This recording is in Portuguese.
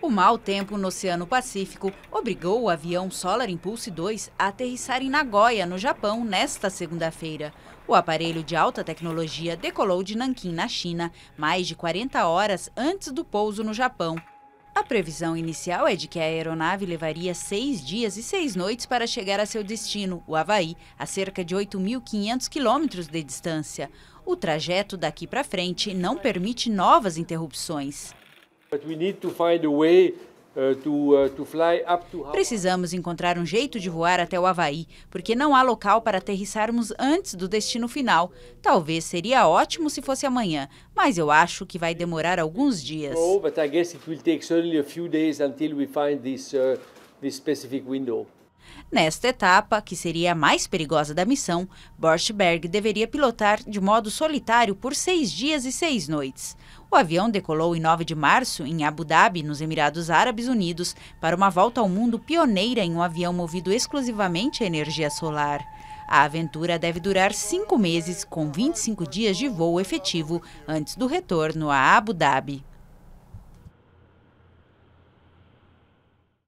O mau tempo no Oceano Pacífico obrigou o avião Solar Impulse 2 a aterrissar em Nagoya, no Japão, nesta segunda-feira. O aparelho de alta tecnologia decolou de Nanquim, na China, mais de 40 horas antes do pouso no Japão. A previsão inicial é de que a aeronave levaria seis dias e seis noites para chegar a seu destino, o Havaí, a cerca de 8.500 quilômetros de distância. O trajeto daqui para frente não permite novas interrupções. Precisamos encontrar um jeito de voar até o Havaí, porque não há local para aterrissarmos antes do destino final. Talvez seria ótimo se fosse amanhã, mas eu acho que vai demorar alguns dias. Oh, but I guess it will take certainly a few days until we find this, uh, this specific window. Nesta etapa, que seria a mais perigosa da missão, Borchberg deveria pilotar de modo solitário por seis dias e seis noites. O avião decolou em 9 de março, em Abu Dhabi, nos Emirados Árabes Unidos, para uma volta ao mundo pioneira em um avião movido exclusivamente a energia solar. A aventura deve durar cinco meses, com 25 dias de voo efetivo antes do retorno a Abu Dhabi.